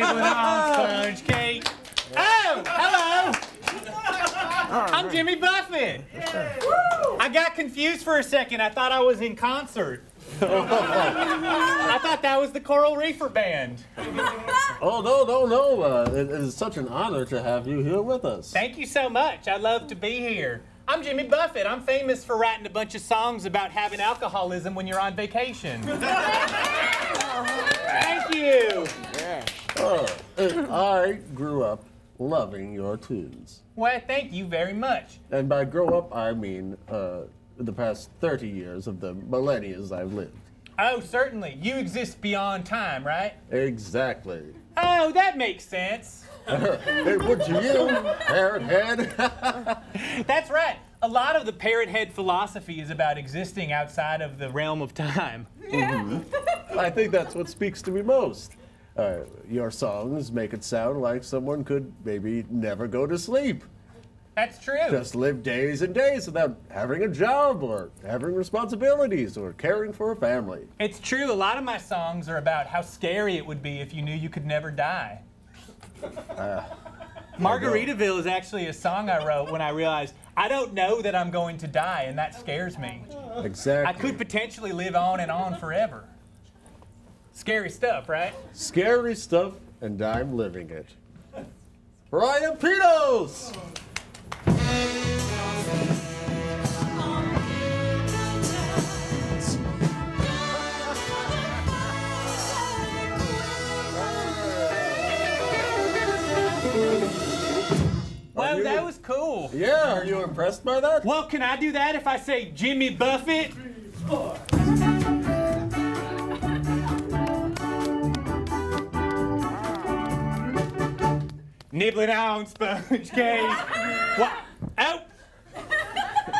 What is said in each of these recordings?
Everyone on sponge cake. Oh, hello. I'm Jimmy Buffett. I got confused for a second. I thought I was in concert. I thought that was the Coral Reefer Band. Oh, no, no, no. Uh, it is such an honor to have you here with us. Thank you so much. I love to be here. I'm Jimmy Buffett. I'm famous for writing a bunch of songs about having alcoholism when you're on vacation. I grew up loving your tunes. Well, thank you very much. And by grow up, I mean uh, the past 30 years of the millennia I've lived. Oh, certainly. You exist beyond time, right? Exactly. Oh, that makes sense. hey, would you, parrot head? That's right. A lot of the parrot head philosophy is about existing outside of the realm of time. I think that's what speaks to me most. Uh, your songs make it sound like someone could maybe never go to sleep. That's true. Just live days and days without having a job or having responsibilities or caring for a family. It's true. A lot of my songs are about how scary it would be if you knew you could never die. Margaritaville is actually a song I wrote when I realized I don't know that I'm going to die, and that scares me. Exactly. I could potentially live on and on forever. Scary stuff, right? Scary stuff, and I'm living it. Brian Penos! Well, that was cool. Yeah, are you impressed by that? Well, can I do that if I say Jimmy Buffett? Nibbling on sponge cake. what? Oh!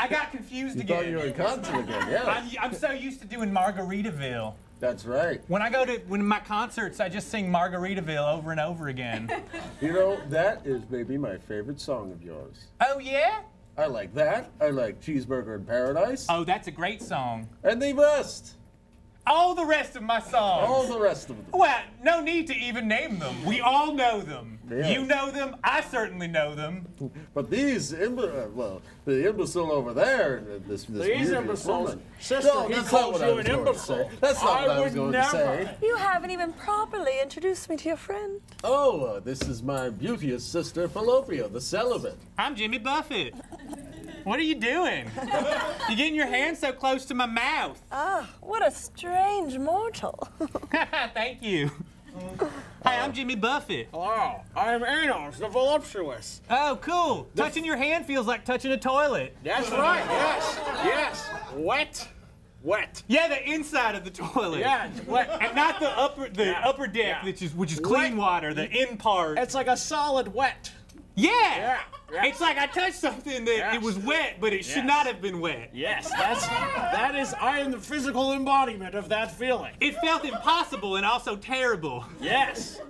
I got confused You again. thought you were in concert again, yeah. I'm, I'm so used to doing Margaritaville. That's right. When I go to when my concerts, I just sing Margaritaville over and over again. You know, that is maybe my favorite song of yours. oh yeah? I like that. I like Cheeseburger in Paradise. Oh, that's a great song. And the rest. All the rest of my songs. All the rest of them. Well, no need to even name them. We all know them. Yes. You know them. I certainly know them. But these, imbe- uh, well, the imbecile over there, uh, this, this These beauteous imbeciles. woman. Sister, No, he that's calls not what you I was an going to imbecile. say. That's not I what I was going never. to say. You haven't even properly introduced me to your friend. Oh, uh, this is my beauteous sister, Fallopia, the celibate. I'm Jimmy Buffett. What are you doing? You're getting your hand so close to my mouth. Ah, what a strange mortal. Thank you. Hi, I'm Jimmy Buffett. Hello, I am Enos, the voluptuous. Oh, cool. Touching your hand feels like touching a toilet. That's right, yes, yes. Wet, wet. Yeah, the inside of the toilet. Yeah, it's wet. And not the upper the Yeah, upper deck, yeah. which is which is clean Wet. water, the in part. It's like a solid wet. yeah. Yeah, yeah. It's like I touched something that Yes. it was wet, but it should not have been wet. Yes, that's that is. I am the physical embodiment of that feeling. It felt impossible and also terrible. Yes,